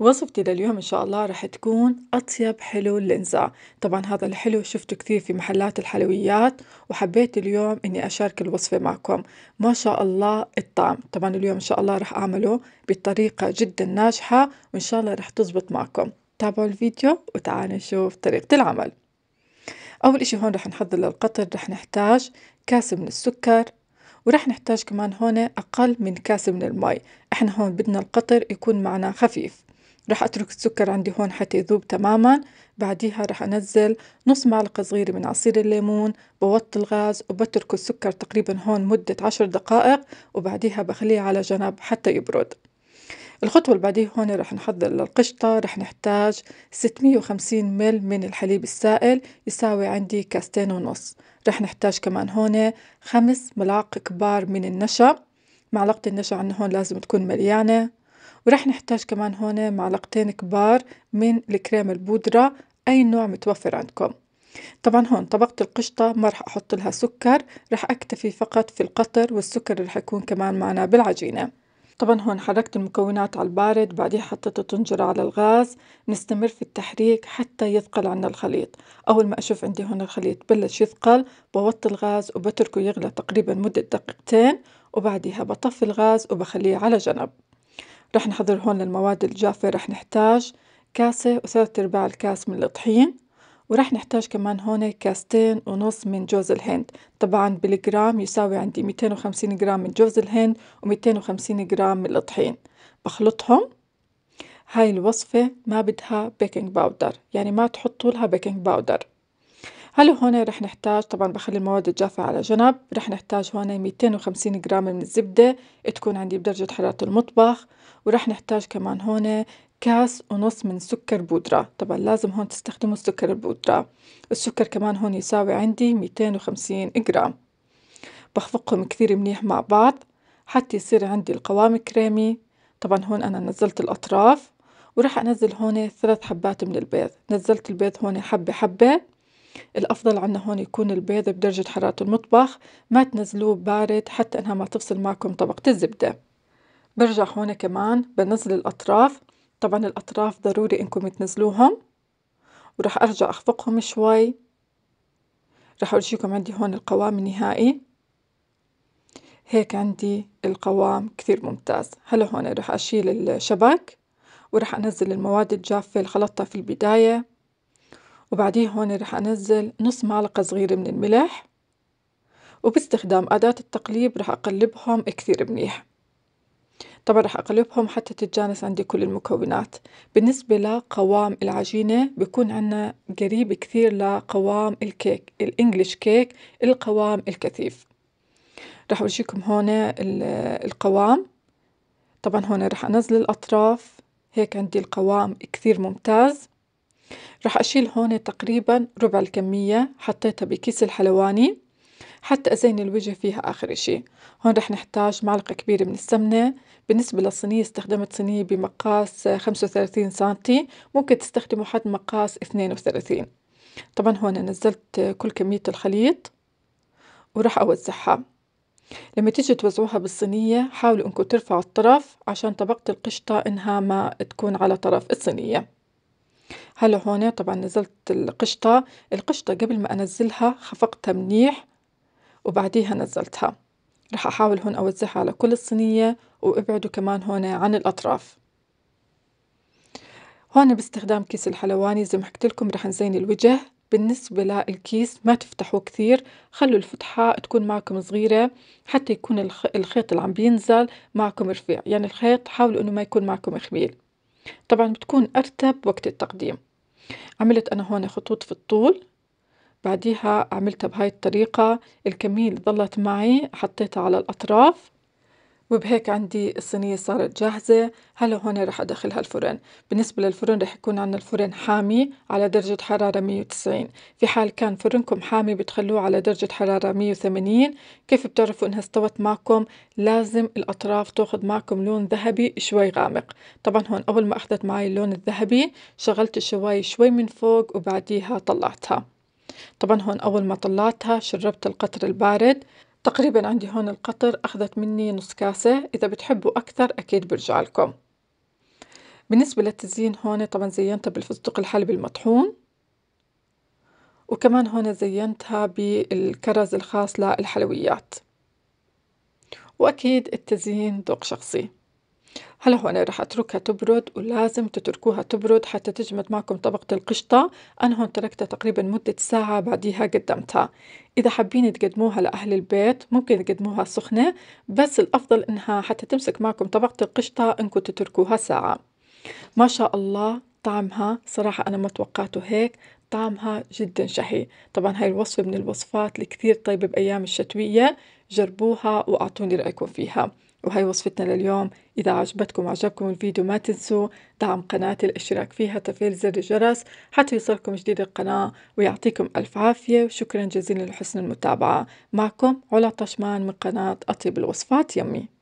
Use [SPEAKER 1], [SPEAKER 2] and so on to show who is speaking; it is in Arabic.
[SPEAKER 1] وصفتي لليوم إن شاء الله رح تكون أطيب حلو اللنزة طبعا هذا الحلو شفته كثير في محلات الحلويات وحبيت اليوم إني أشارك الوصفة معكم. ما شاء الله الطعم. طبعا اليوم إن شاء الله رح أعمله بطريقة جدا ناجحة وإن شاء الله رح تزبط معكم. تابعوا الفيديو وتعالوا نشوف طريقة العمل. أول إشي هون رح نحضر للقطر رح نحتاج كاسة من السكر ورح نحتاج كمان هون أقل من كاسة من المي إحنا هون بدنا القطر يكون معنا خفيف. رح أترك السكر عندي هون حتى يذوب تماما. بعديها رح أنزل نص معلقة صغيرة من عصير الليمون بوطي الغاز وبترك السكر تقريبا هون مدة عشر دقائق وبعديها بخليه على جنب حتى يبرد. الخطوة اللي بعديه هون رح نحضر للقشطة. رح نحتاج 650 مل من الحليب السائل يساوي عندي كاستين ونص. رح نحتاج كمان هون خمس ملاعق كبار من النشا. معلقة النشا عنا هون لازم تكون مليانة. ورح نحتاج كمان هون معلقتين كبار من الكريم البودرة أي نوع متوفر عندكم. طبعا هون طبقة القشطة ما رح أحط لها سكر رح أكتفي فقط في القطر والسكر رح يكون كمان معنا بالعجينة. طبعا هون حركت المكونات على البارد بعدين حطيت الطنجرة على الغاز نستمر في التحريك حتى يثقل عنا الخليط. أول ما أشوف عندي هون الخليط بلش يثقل بوطي الغاز وبتركه يغلى تقريبا مدة دقيقتين وبعديها بطفي الغاز وبخليه على جنب. رح نحضر هون المواد الجافة رح نحتاج كاسة وثلاث أرباع الكاس من الطحين ورح نحتاج كمان هون كاستين ونص من جوز الهند. طبعا بالجرام يساوي عندي ميتين وخمسين جرام من جوز الهند وميتين وخمسين جرام من الطحين. بخلطهم. هاي الوصفة ما بدها baking powder يعني ما تحطوا لها baking powder هلا هون رح نحتاج؟ طبعا بخلي المواد الجافة على جنب. رح نحتاج هون ميتين وخمسين جرام من الزبدة تكون عندي بدرجة حرارة المطبخ. ورح نحتاج كمان هون كاس ونص من سكر بودرة. طبعا لازم هون تستخدموا السكر البودرة. السكر كمان هون يساوي عندي ميتين وخمسين جرام. بخفقهم كثير منيح مع بعض حتى يصير عندي القوام كريمي. طبعا هون أنا نزلت الأطراف. وراح أنزل هون ثلاث حبات من البيض. نزلت البيض هون حبة حبة. الأفضل عنا هون يكون البيض بدرجة حرارة المطبخ ما تنزلوه بارد حتى إنها ما تفصل معكم طبقة الزبدة. برجع هون كمان بنزل الأطراف. طبعا الأطراف ضروري إنكم تنزلوهم. وراح أرجع أخفقهم شوي. راح أورجيكم عندي هون القوام النهائي. هيك عندي القوام كثير ممتاز. هلا هون راح أشيل الشبك وراح أنزل المواد الجافة اللي خلطتها في البداية. وبعديه هون راح أنزل نص معلقة صغيرة من الملح وباستخدام أداة التقليب راح أقلبهم كثير منيح. طبعا راح أقلبهم حتى تتجانس عندي كل المكونات. بالنسبة لقوام العجينة بيكون عنا قريب كثير لقوام الكيك الإنجليش كيك القوام الكثيف. راح أورجيكم هون القوام. طبعا هون راح أنزل الأطراف هيك عندي القوام كثير ممتاز. راح أشيل هون تقريبا ربع الكمية حطيتها بكيس الحلواني حتى أزين الوجه فيها آخر إشي. هون رح نحتاج معلقة كبيرة من السمنة. بالنسبة للصينية استخدمت صينية بمقاس خمسة وثلاثين سنتي. ممكن تستخدموا حد مقاس اثنين وثلاثين. طبعا هون نزلت كل كمية الخليط وراح أوزعها. لما تيجي توزعوها بالصينية حاولوا إنكم ترفعوا الطرف عشان طبقة القشطة إنها ما تكون على طرف الصينية. هلا هون طبعا نزلت القشطة. القشطة قبل ما أنزلها خفقتها منيح وبعديها نزلتها. رح أحاول هون أوزعها على كل الصينية وأبعدوا كمان هون عن الأطراف. هون باستخدام كيس الحلواني زي ما حكيت لكم رح نزين الوجه. بالنسبة للكيس ما تفتحوه كثير خلوا الفتحة تكون معكم صغيرة حتى يكون الخيط اللي عم بينزل معكم رفيع. يعني الخيط حاولوا إنه ما يكون معكم خميل. طبعا بتكون أرتب وقت التقديم. عملت أنا هون خطوط في الطول بعديها عملتها بهاي الطريقة الكمية اللي ظلت معي حطيتها على الأطراف. وبهيك عندي الصينية صارت جاهزة. هلا هون رح أدخلها الفرن بالنسبة للفرن رح يكون عنا الفرن حامي على درجة حرارة 190 في حال كان فرنكم حامي بتخلوه على درجة حرارة 180 كيف بتعرفوا إنها استوت معكم؟ لازم الأطراف تاخذ معكم لون ذهبي شوي غامق. طبعا هون أول ما أخذت معي اللون الذهبي شغلت الشواي شوي من فوق وبعديها طلعتها. طبعا هون أول ما طلعتها شربت القطر البارد. تقريبا عندي هون القطر أخذت مني نص كاسة. إذا بتحبوا أكثر أكيد برجع لكم. بالنسبة للتزيين هون طبعا زينتها بالفستق الحلبي المطحون. وكمان هون زينتها بالكرز الخاص للحلويات. وأكيد التزيين ذوق شخصي. هلا هون راح أتركها تبرد ولازم تتركوها تبرد حتى تجمد معكم طبقة القشطة. أنا هون تركتها تقريبا مدة ساعة بعديها قدمتها. إذا حابين تقدموها لأهل البيت ممكن تقدموها سخنة بس الأفضل إنها حتى تمسك معكم طبقة القشطة إنكم تتركوها ساعة. ما شاء الله طعمها صراحة أنا ما توقعته هيك طعمها جدا شهي. طبعا هاي الوصفة من الوصفات الكثير طيبة بأيام الشتوية جربوها وأعطوني رأيكم فيها. وهي وصفتنا لليوم. إذا عجبتكم وعجبكم الفيديو ما تنسوا دعم قناتي الاشتراك فيها تفعيل زر الجرس حتى يوصلكم جديد القناة ويعطيكم ألف عافية وشكرا جزيلا لحسن المتابعة. معكم علا طشمان من قناة أطيب الوصفات يمي.